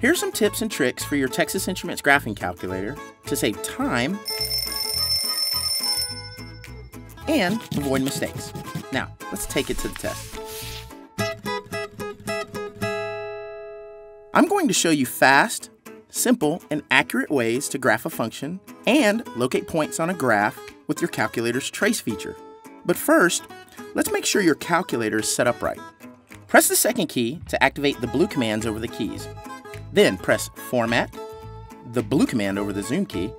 Here's some tips and tricks for your Texas Instruments graphing calculator to save time and avoid mistakes. Now, let's take it to the test. I'm going to show you fast, simple, and accurate ways to graph a function and locate points on a graph with your calculator's trace feature. But first, let's make sure your calculator is set up right. Press the second key to activate the blue commands over the keys. Then press Format, the blue command over the zoom key.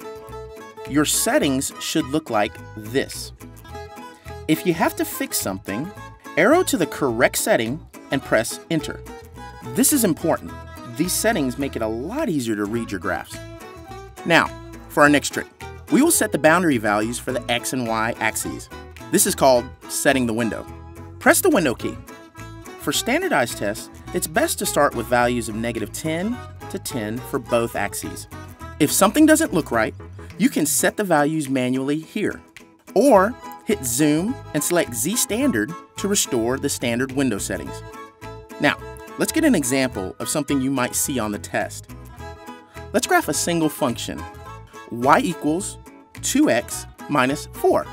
Your settings should look like this. If you have to fix something, arrow to the correct setting and press Enter. This is important. These settings make it a lot easier to read your graphs. Now, for our next trick, we will set the boundary values for the X and Y axes. This is called setting the window. Press the window key. For standardized tests, it's best to start with values of negative 10 to 10 for both axes. If something doesn't look right, you can set the values manually here. Or hit zoom and select Z standard to restore the standard window settings. Now, let's get an example of something you might see on the test. Let's graph a single function, y equals 2x minus 4.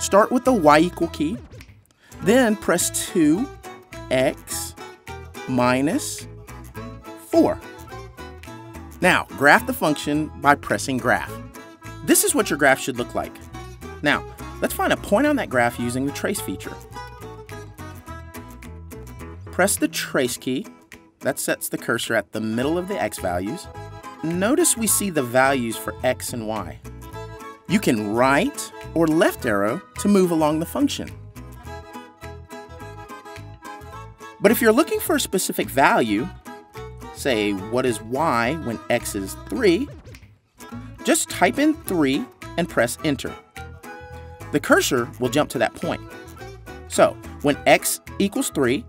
Start with the y equal key, then press 2x minus 4. Now, graph the function by pressing graph. This is what your graph should look like. Now, let's find a point on that graph using the trace feature. Press the trace key. That sets the cursor at the middle of the x values. Notice we see the values for x and y. You can right or left arrow to move along the function. But if you're looking for a specific value, say what is y when x is 3, just type in 3 and press enter. The cursor will jump to that point. So when x equals 3,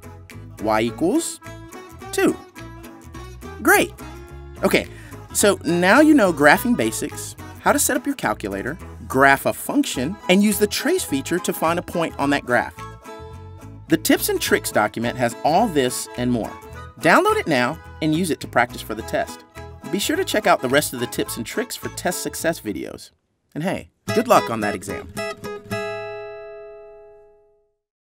y equals 2. Great! Okay, so now you know graphing basics, how to set up your calculator, graph a function, and use the trace feature to find a point on that graph. The tips and tricks document has all this and more. Download it now and use it to practice for the test. Be sure to check out the rest of the tips and tricks for test success videos. And hey, good luck on that exam.